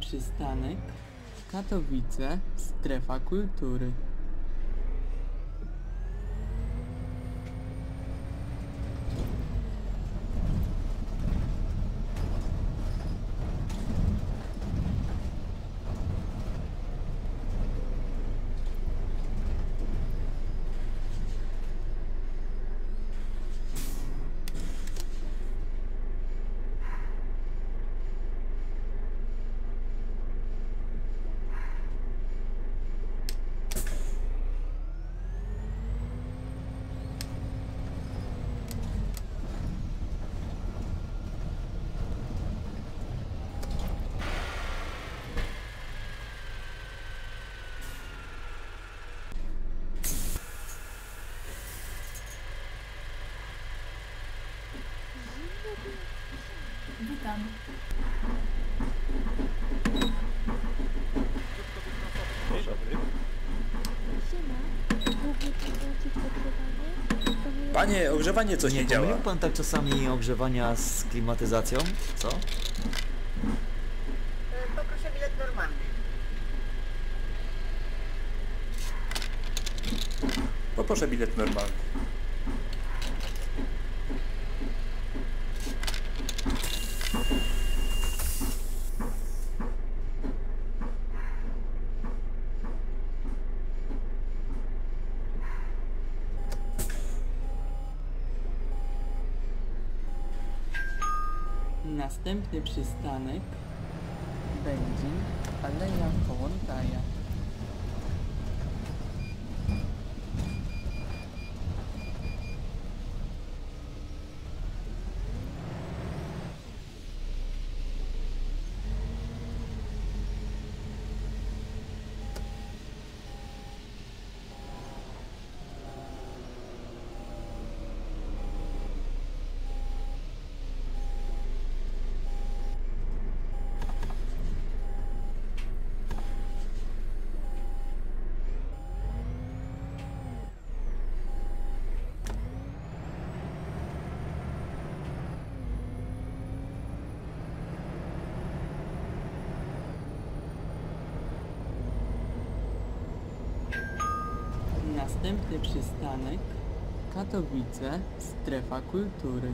Przystanek Katowice, strefa kultury. Nie Panie, ogrzewanie coś nie, Nie działa. pomylił pan tak czasami ogrzewania z klimatyzacją? Co? Poproszę bilet normalny. Poproszę bilet normalny. Przystanek Następny przystanek Katowice, strefa kultury.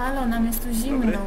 Halo, nam jest tu zimno. Dobry.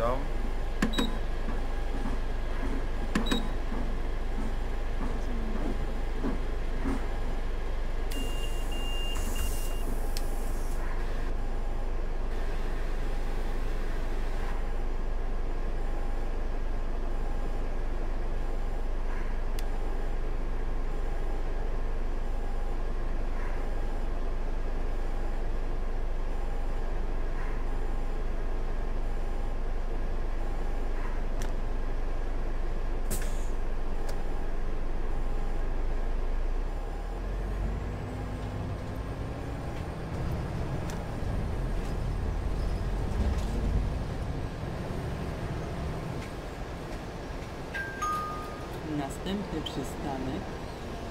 Dom. Następny przystanek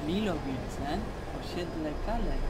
Milowice, osiedle Kalewy.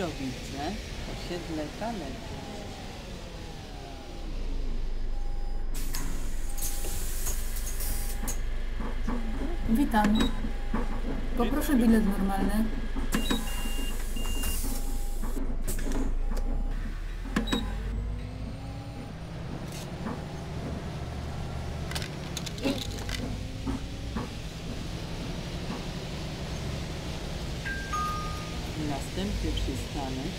Milowice, osiedle Kalek. Witam. Poproszę bilet normalny. Następny przystanek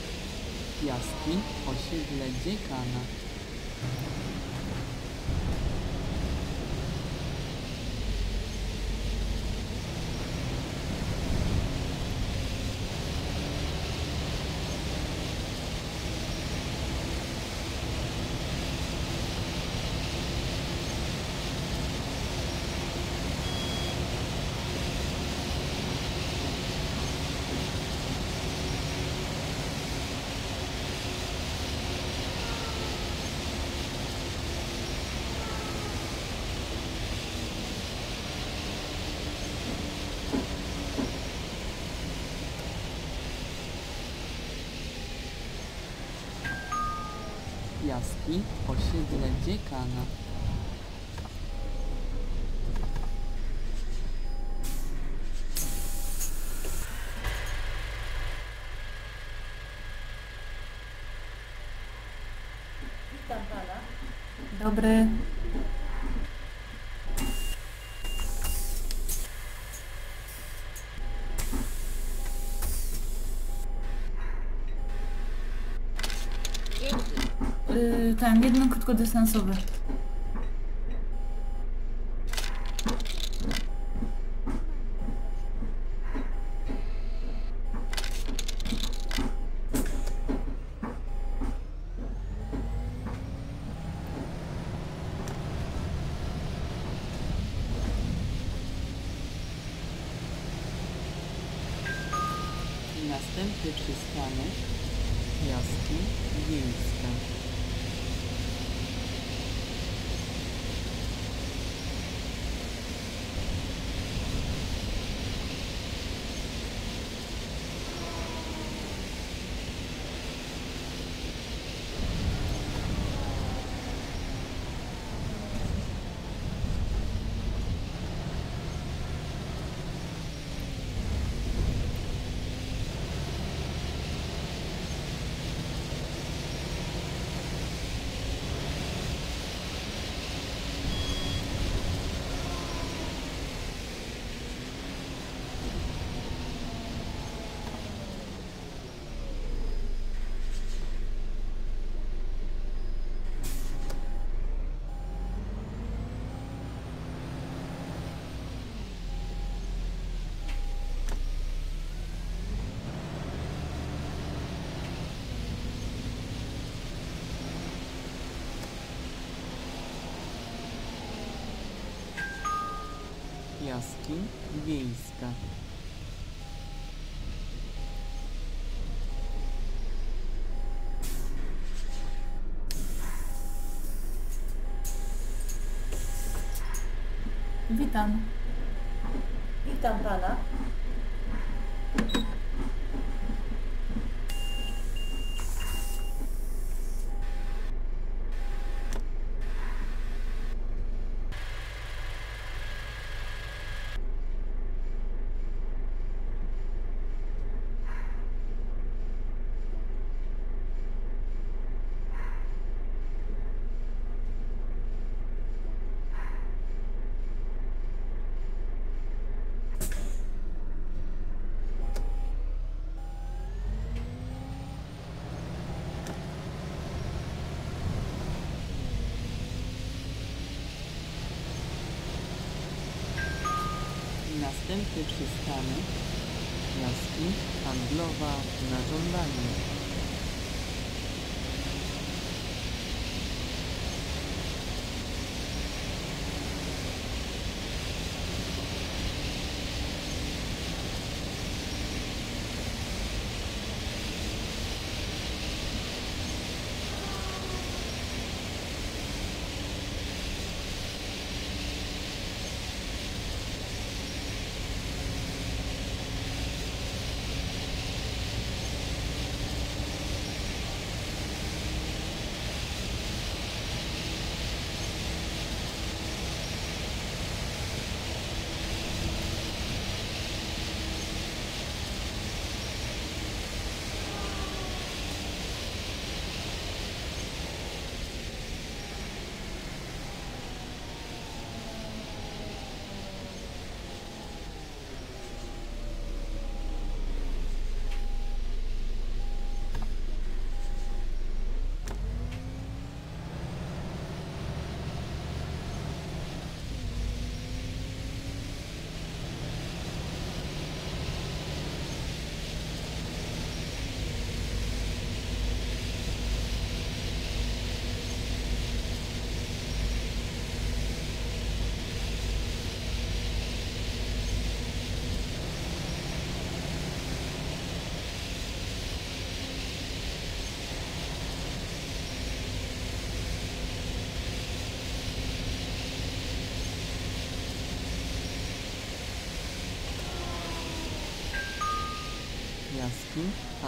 Piaski, osiedle Dziekana. Piaski, osiedle Dziekana. Dobry. Yy, ten, jeden krótkodystansowy. Następny przystanek Piaski, Wiejska. Piaski, Wiejska. Witam. Witam pana. Następny przystanek Piaski, handlowa na żądanie.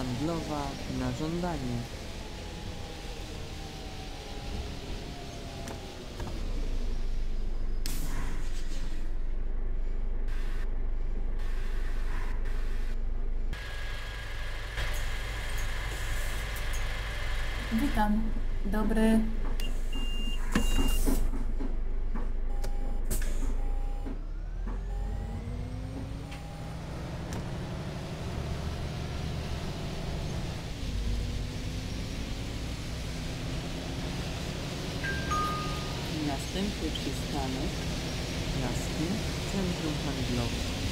Handlowa na żądanie. Witam. Dobry. Następny przystanek Piaski, centrum handlowe.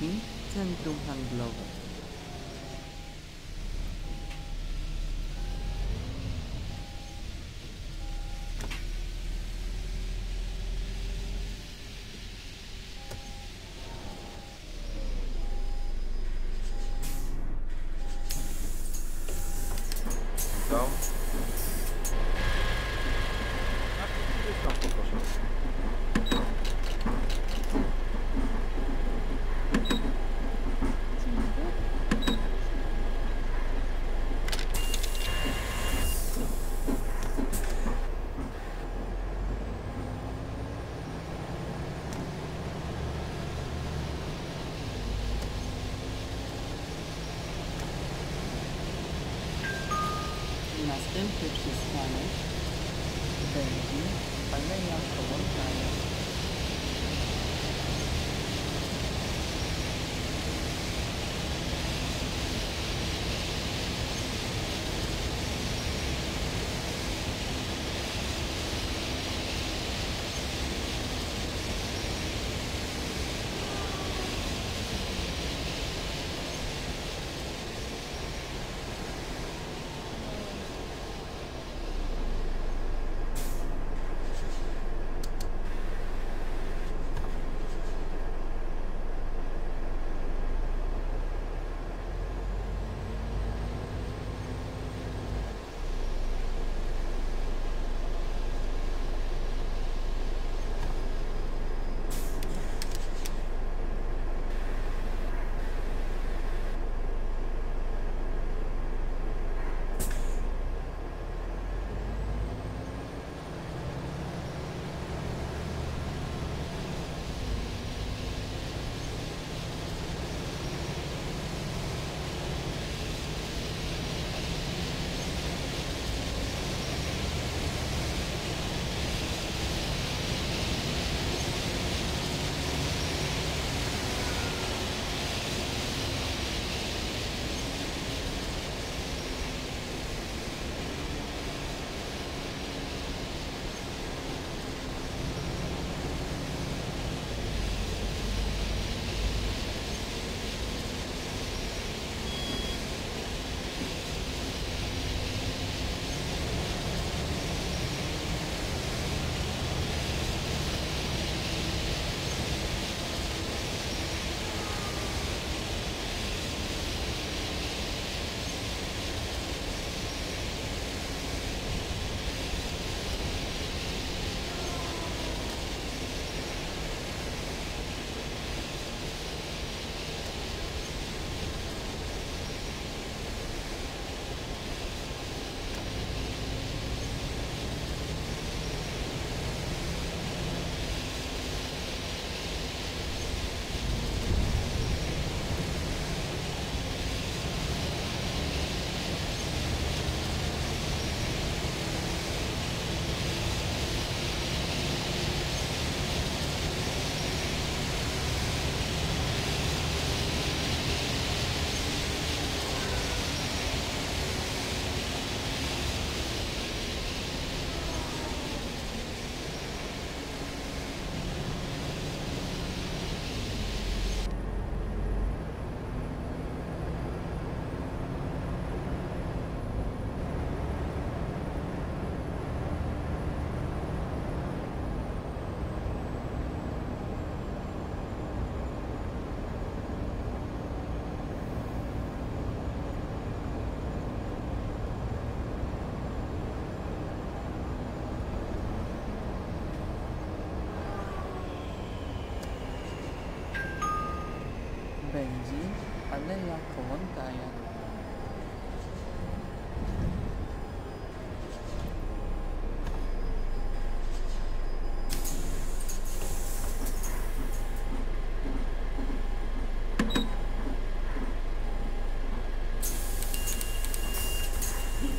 Piaski, centrum handlowe. Dom.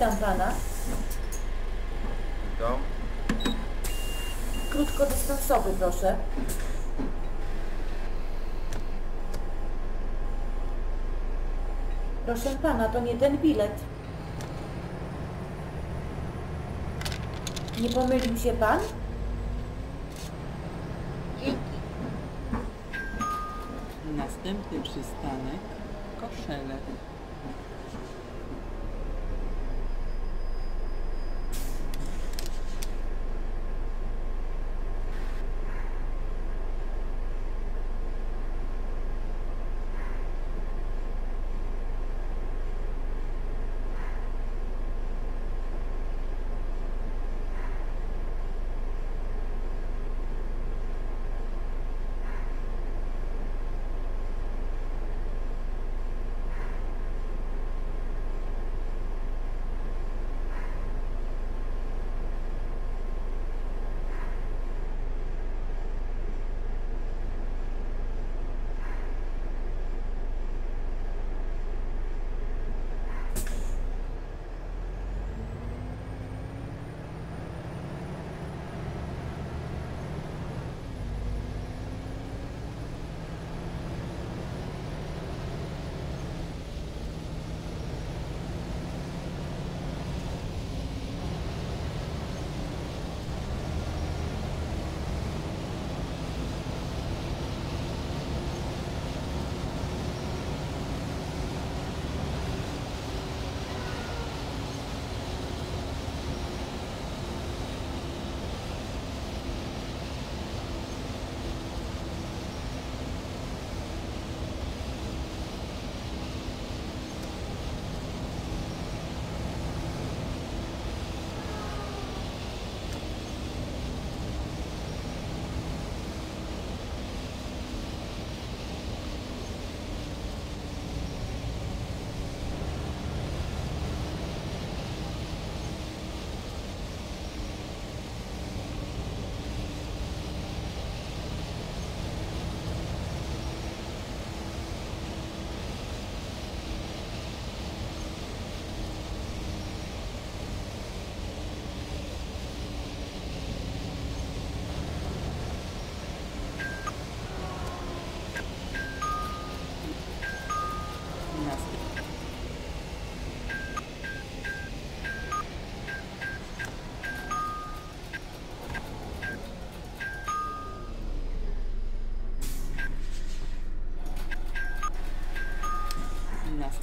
Witam pana. Witam. Krótkodystansowy, proszę. Proszę pana, to nie ten bilet. Nie pomylił się pan? Następny przystanek Koszele.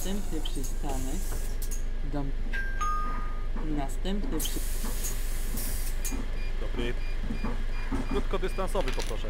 Następny przystanek Dom. Następny przy... Dobry. Krótkodystansowy poproszę.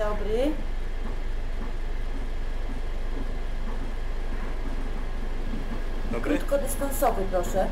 Dobry. Dobry. Krótkodystansowy proszę.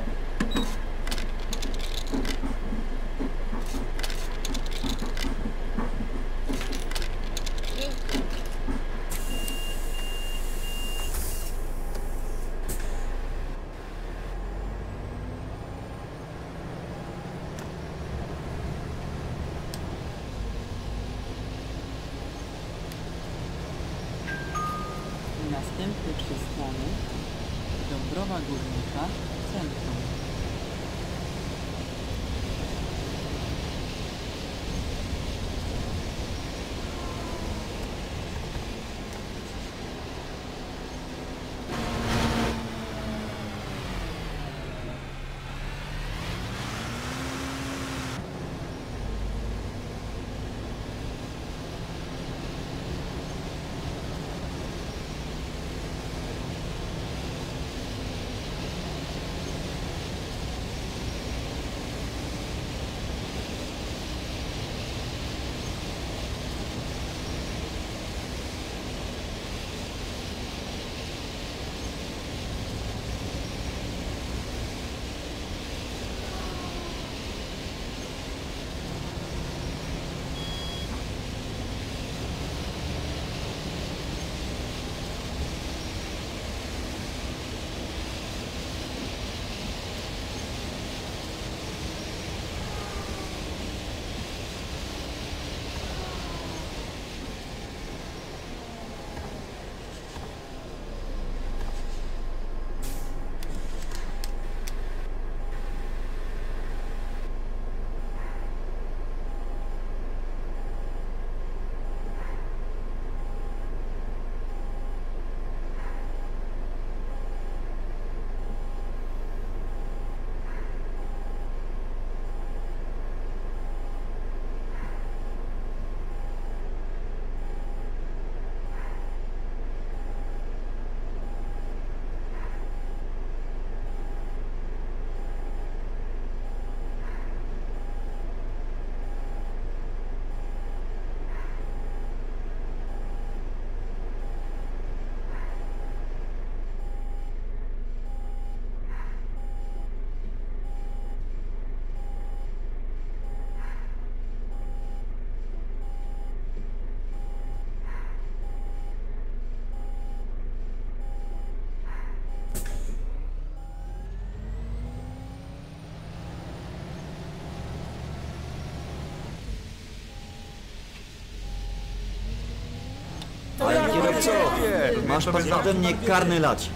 Masz pan ode mnie karny lać.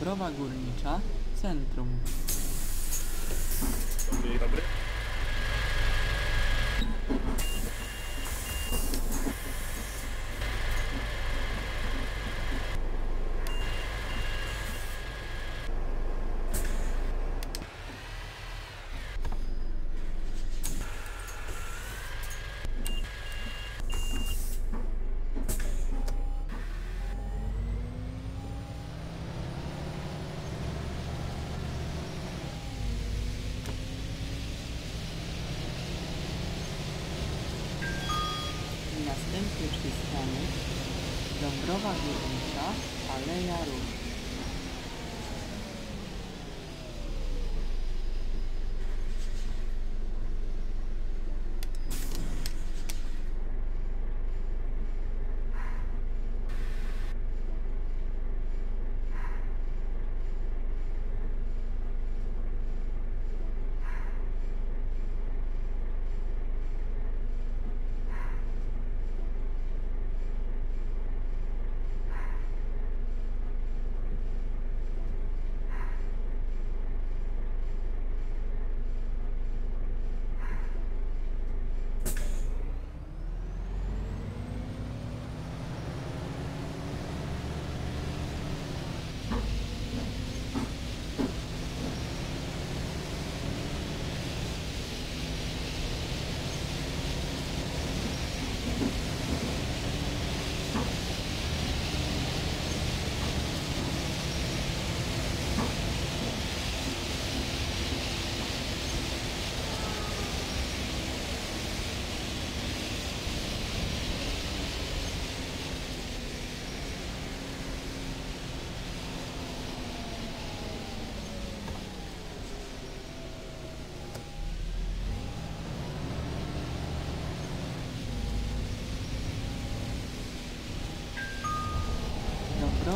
Dąbrowa Górnicza, centrum. Dzień dobry. Następny przystanek Dąbrowa Górnicza, Aleja Róż.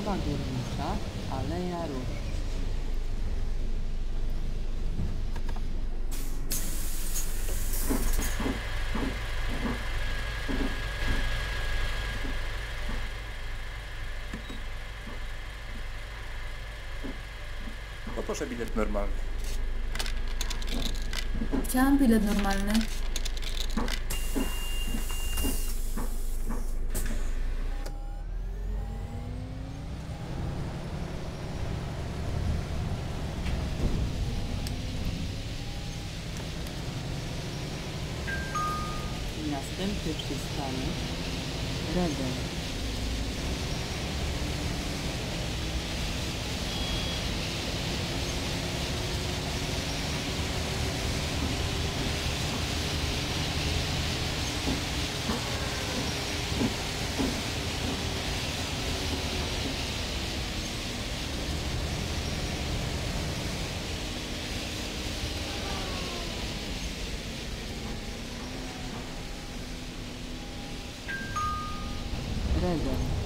Dąbrowa Górnicza, Aleja Róż. Poproszę bilet normalny. Chciałam bilet normalny. Następny przystanek Reden. Reden.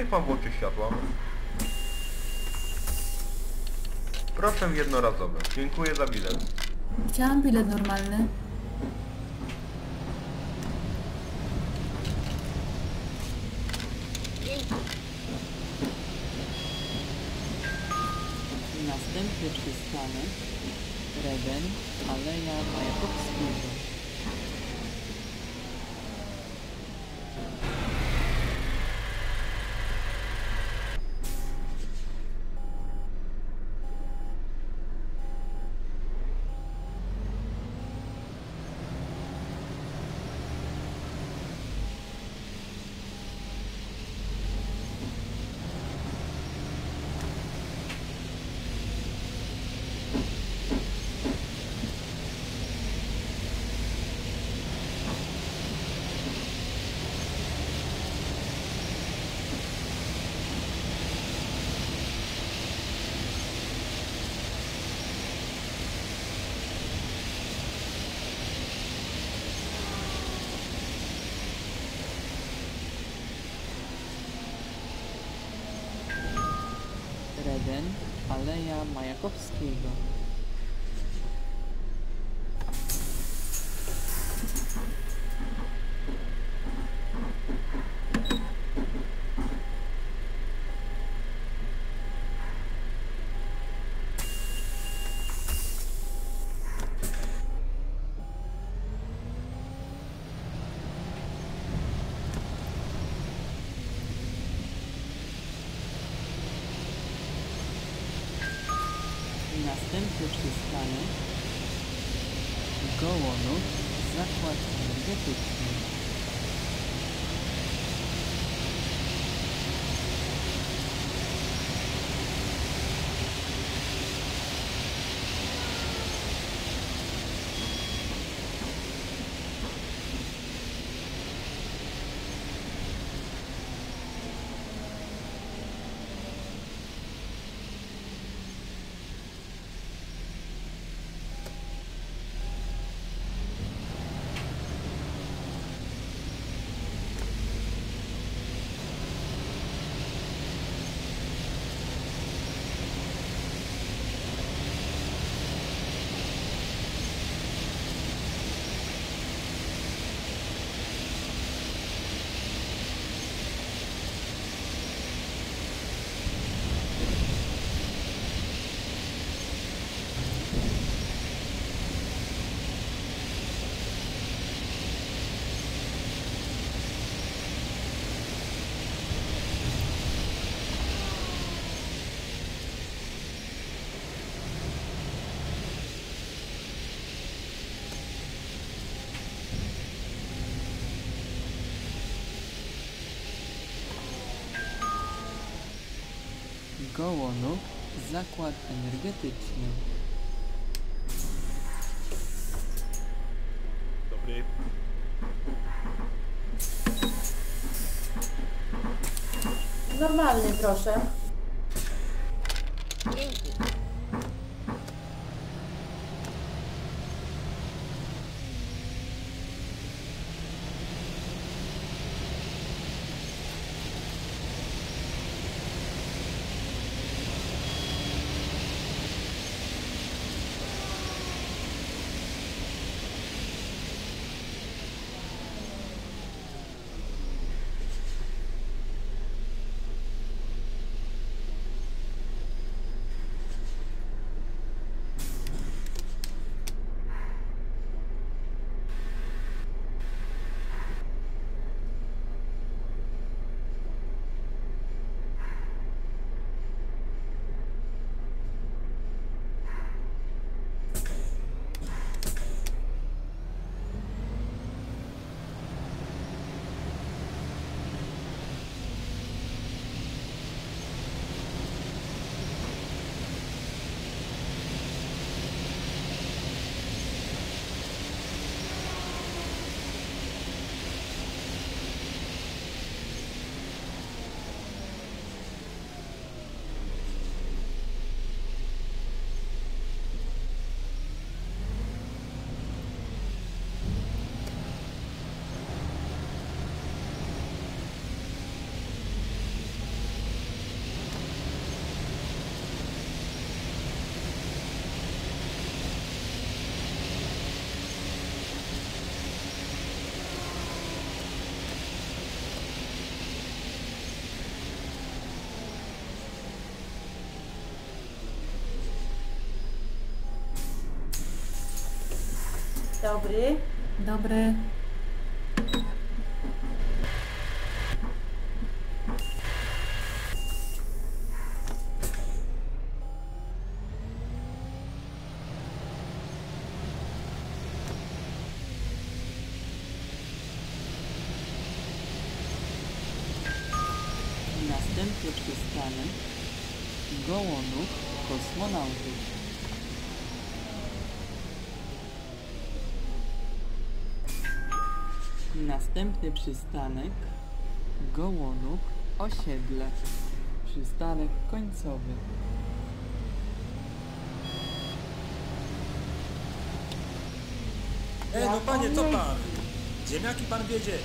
Niech pan włączy światło. Proszę jednorazowe. Dziękuję za bilet. Chciałam bilet normalny. Następny przystanek Reden, Aleja Majakowskiego. aldeia Mayakov Gołonów Zakład Energetyczny. Dobry. Normalny, proszę. Dobry. Dobry. Następny przystanek Gołonów Kosmonautów. Następny przystanek Gołonów Osiedle. Przystanek końcowy. E, no panie, co pan? Ziemniaki pan wiedzie.